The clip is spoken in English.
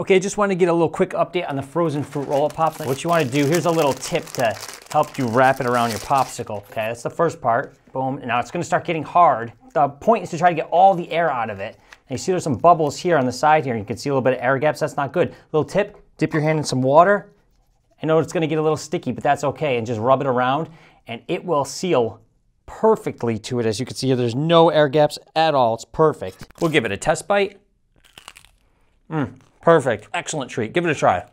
Okay, I just wanted to get a little quick update on the frozen fruit roll-up pop. What you want to do, here's a little tip to help you wrap it around your popsicle. Okay, that's the first part. Boom, and now it's gonna start getting hard. The point is to try to get all the air out of it. And you see there's some bubbles here on the side here. You can see a little bit of air gaps, that's not good. Little tip, dip your hand in some water. I know it's gonna get a little sticky, but that's okay. And just rub it around and it will seal perfectly to it. As you can see here, there's no air gaps at all. It's perfect. We'll give it a test bite. Mmm, perfect. Excellent treat. Give it a try.